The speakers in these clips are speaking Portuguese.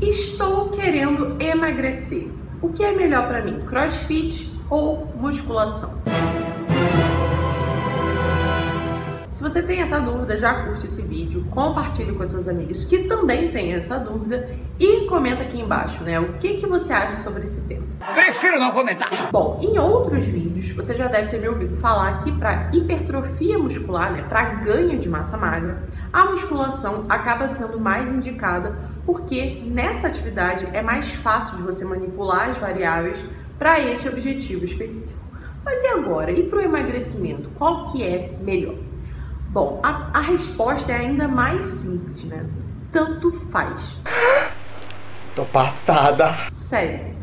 Estou querendo emagrecer. O que é melhor para mim, crossfit ou musculação? Se você tem essa dúvida, já curte esse vídeo, compartilhe com seus amigos que também têm essa dúvida e comenta aqui embaixo, né? O que, que você acha sobre esse tema? Prefiro não comentar. Bom, em outros vídeos você já deve ter me ouvido falar que para hipertrofia muscular, né, para ganho de massa magra, a musculação acaba sendo mais indicada porque nessa atividade é mais fácil de você manipular as variáveis para esse objetivo específico. Mas e agora? E para o emagrecimento? Qual que é melhor? Bom, a, a resposta é ainda mais simples, né? Tanto faz. Tô passada. Sério.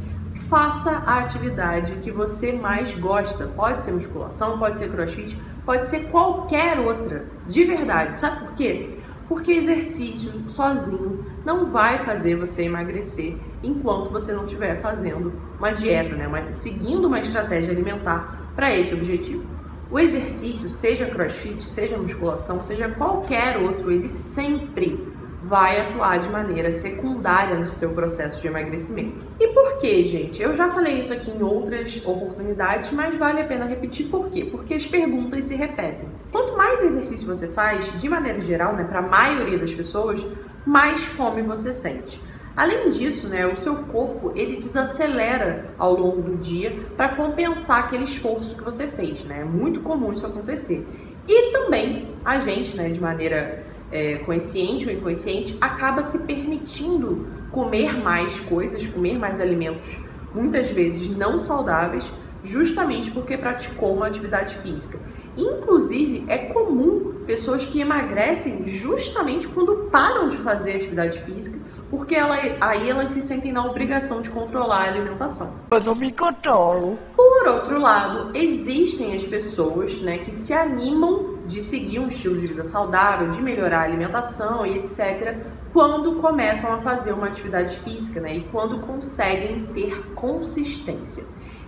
Faça a atividade que você mais gosta. Pode ser musculação, pode ser crossfit, pode ser qualquer outra. De verdade. Sabe por quê? Porque exercício sozinho não vai fazer você emagrecer enquanto você não estiver fazendo uma dieta, né? Uma, seguindo uma estratégia alimentar para esse objetivo. O exercício, seja crossfit, seja musculação, seja qualquer outro, ele sempre vai atuar de maneira secundária no seu processo de emagrecimento. E por quê, gente? Eu já falei isso aqui em outras oportunidades, mas vale a pena repetir por quê? Porque as perguntas se repetem. Quanto mais exercício você faz, de maneira geral, né, para a maioria das pessoas, mais fome você sente. Além disso, né, o seu corpo ele desacelera ao longo do dia para compensar aquele esforço que você fez, né? É muito comum isso acontecer. E também a gente, né, de maneira é, consciente ou inconsciente, acaba se permitindo comer mais coisas, comer mais alimentos, muitas vezes não saudáveis, justamente porque praticou uma atividade física. Inclusive, é comum pessoas que emagrecem justamente quando param de fazer atividade física porque ela, aí elas se sentem na obrigação de controlar a alimentação. Eu não me controlo. Por outro lado, existem as pessoas né, que se animam de seguir um estilo de vida saudável, de melhorar a alimentação e etc., quando começam a fazer uma atividade física né, e quando conseguem ter consistência.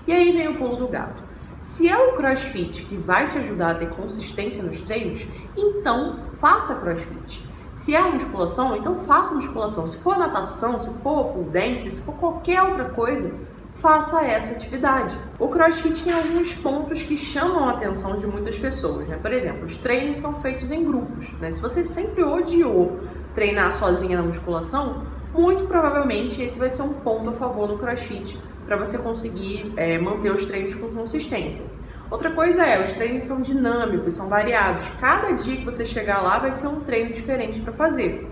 E aí vem o pulo do gato. Se é o crossfit que vai te ajudar a ter consistência nos treinos, então faça crossfit. Se é musculação, então faça musculação. Se for natação, se for pool dance, se for qualquer outra coisa, faça essa atividade. O CrossFit tem alguns pontos que chamam a atenção de muitas pessoas, né? Por exemplo, os treinos são feitos em grupos, né? Se você sempre odiou treinar sozinha na musculação, muito provavelmente esse vai ser um ponto a favor no CrossFit para você conseguir é, manter os treinos com consistência. Outra coisa é, os treinos são dinâmicos, são variados. Cada dia que você chegar lá vai ser um treino diferente para fazer.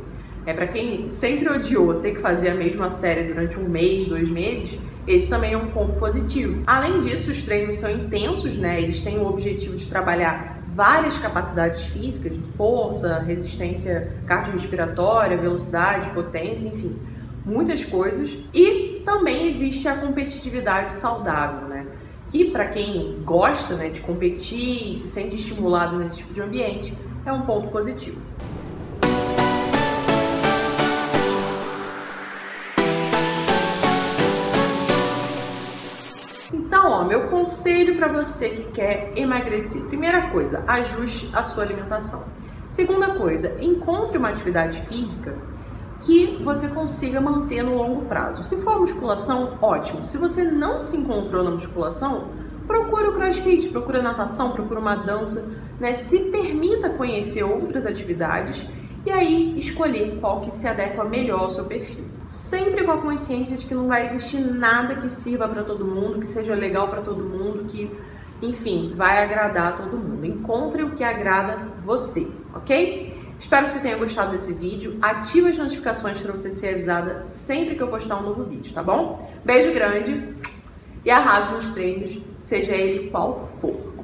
É para quem sempre odiou ter que fazer a mesma série durante um mês, dois meses, esse também é um ponto positivo. Além disso, os treinos são intensos, né? Eles têm o objetivo de trabalhar várias capacidades físicas, força, resistência cardiorrespiratória, velocidade, potência, enfim, muitas coisas. E também existe a competitividade saudável, né? que para quem gosta né, de competir e se sente estimulado nesse tipo de ambiente, é um ponto positivo. Meu conselho para você que quer emagrecer. Primeira coisa, ajuste a sua alimentação. Segunda coisa, encontre uma atividade física que você consiga manter no longo prazo. Se for musculação, ótimo. Se você não se encontrou na musculação, procure o crossfit, procure natação, procure uma dança, né? Se permita conhecer outras atividades e aí escolher qual que se adequa melhor ao seu perfil. Sempre com a consciência de que não vai existir nada que sirva para todo mundo, que seja legal para todo mundo, que, enfim, vai agradar todo mundo. Encontre o que agrada você, ok? Espero que você tenha gostado desse vídeo. Ative as notificações para você ser avisada sempre que eu postar um novo vídeo, tá bom? Beijo grande e arrase nos treinos, seja ele qual for.